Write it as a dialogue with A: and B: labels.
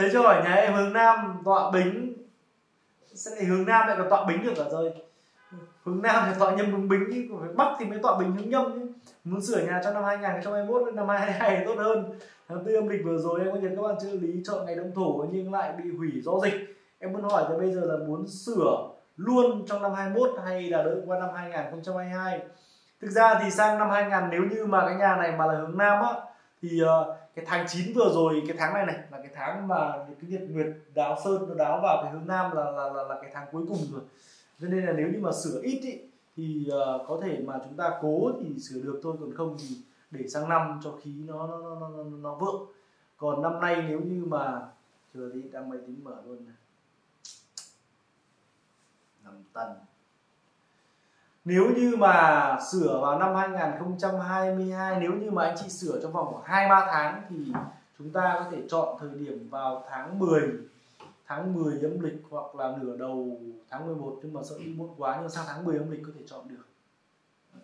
A: thế cho hỏi nhà em hướng nam tọa bính. Sẽ hướng nam lại còn tọa bính được cả rồi. Hướng nam thì tọa nhâm hướng bính chứ phải bắc thì mới tọa bính hướng nhâm chứ. Muốn sửa nhà trong năm 2021 năm 2022 tốt hơn. Tháng tư âm lịch vừa rồi em có nhận các bạn chữ lý chọn ngày đông thổ nhưng lại bị hủy do dịch. Em muốn hỏi là bây giờ là muốn sửa luôn trong năm 21 hay là đợi qua năm 2022 thực ra thì sang năm 2000 nếu như mà cái nhà này mà là hướng nam á thì uh, cái tháng 9 vừa rồi cái tháng này này là cái tháng mà cái nhật nguyệt đáo sơn nó đáo vào cái hướng nam là là là, là cái tháng cuối cùng rồi. Cho nên là nếu như mà sửa ít ý, thì uh, có thể mà chúng ta cố thì sửa được thôi còn không thì để sang năm cho khí nó nó nó nó, nó vượng. Còn năm nay nếu như mà chờ đi đang máy tính mở luôn này. Năm tân nếu như mà sửa vào năm 2022 nếu như mà anh chị sửa trong vòng khoảng 2 3 tháng thì chúng ta có thể chọn thời điểm vào tháng 10 tháng 10 âm lịch hoặc là nửa đầu tháng 11 nhưng mà sợ đi muộn quá, nhưng sang tháng 10 âm lịch có thể chọn được.